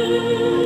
you.